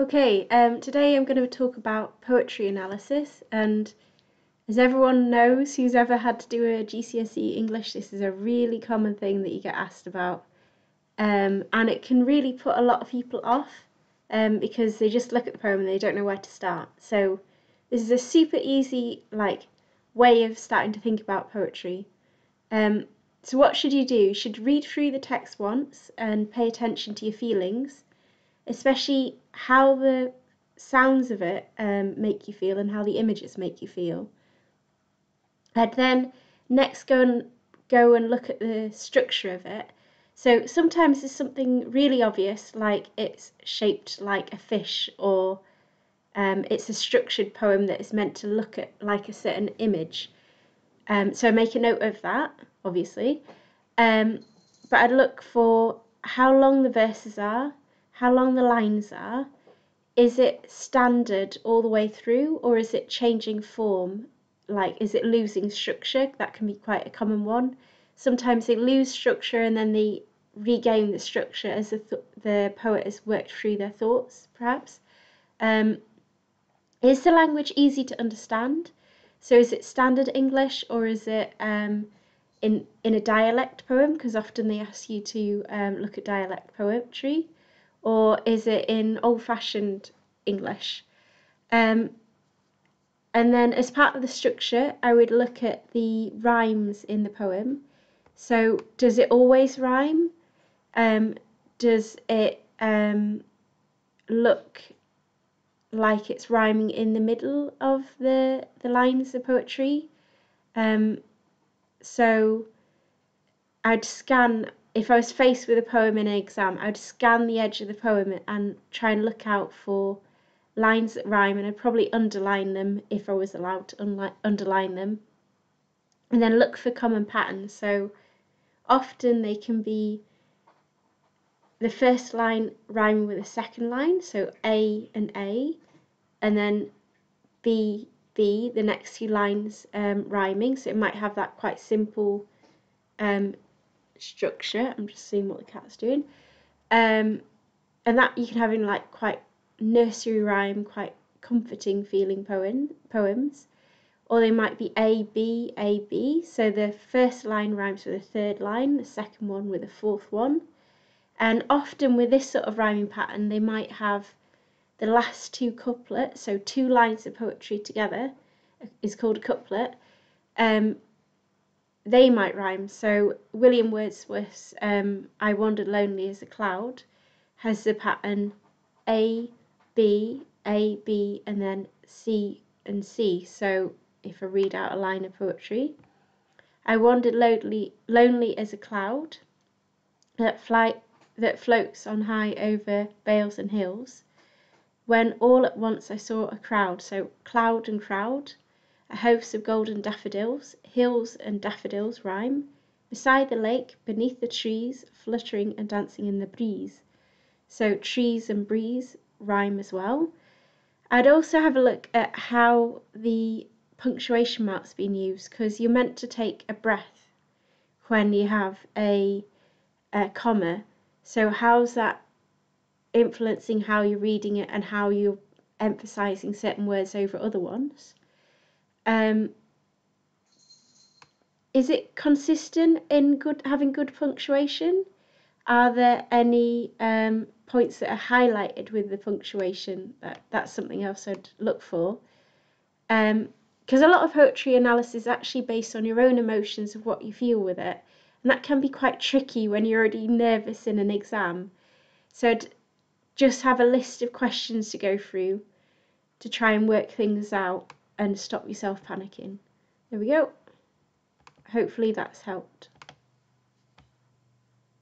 Okay, um, today I'm going to talk about poetry analysis, and as everyone knows who's ever had to do a GCSE English, this is a really common thing that you get asked about, um, and it can really put a lot of people off um, because they just look at the poem and they don't know where to start. So this is a super easy like way of starting to think about poetry. Um, so what should you do? You should read through the text once and pay attention to your feelings especially how the sounds of it um, make you feel and how the images make you feel. And then next go and go and look at the structure of it. So sometimes there's something really obvious, like it's shaped like a fish, or um, it's a structured poem that is meant to look at like a certain image. Um, so make a note of that, obviously. Um, but I'd look for how long the verses are, how long the lines are, is it standard all the way through or is it changing form? Like, is it losing structure? That can be quite a common one. Sometimes they lose structure and then they regain the structure as the, th- the poet has worked through their thoughts, perhaps. Um, is the language easy to understand? So, is it standard English or is it um, in, in a dialect poem? Because often they ask you to um, look at dialect poetry or is it in old fashioned English? Um, and then, as part of the structure, I would look at the rhymes in the poem. So, does it always rhyme? Um, does it um, look like it's rhyming in the middle of the, the lines of poetry? Um, so, I'd scan if I was faced with a poem in an exam, I'd scan the edge of the poem and try and look out for lines that rhyme, and I'd probably underline them if I was allowed to underline them. And then look for common patterns. So often they can be the first line rhyming with the second line, so A and A, and then B, B, the next few lines um, rhyming. So it might have that quite simple um, structure. I'm just seeing what the cat's doing. Um, and that you can have in like quite nursery rhyme, quite comforting feeling poem poems. Or they might be A, B, A, B. So the first line rhymes with the third line, the second one with the fourth one. And often with this sort of rhyming pattern, they might have the last two couplets, so two lines of poetry together is called a couplet. Um, they might rhyme. So William Wordsworth's um, I Wandered Lonely as a Cloud has the pattern A, B, A, B, and then C and C. So if I read out a line of poetry, I wandered lonely, lonely as a cloud that fly, that floats on high over vales and hills. When all at once I saw a crowd, so cloud and crowd, a house of golden daffodils, hills and daffodils rhyme, beside the lake, beneath the trees, fluttering and dancing in the breeze. So trees and breeze rhyme as well. I'd also have a look at how the punctuation marks been used because you're meant to take a breath when you have a, a comma. So how's that influencing how you're reading it and how you're emphasizing certain words over other ones? Um, is it consistent in good having good punctuation? Are there any um, points that are highlighted with the punctuation? That that's something else I'd look for. Because um, a lot of poetry analysis is actually based on your own emotions of what you feel with it, and that can be quite tricky when you're already nervous in an exam. So I'd just have a list of questions to go through to try and work things out and stop yourself panicking. There we go. Hopefully that's helped.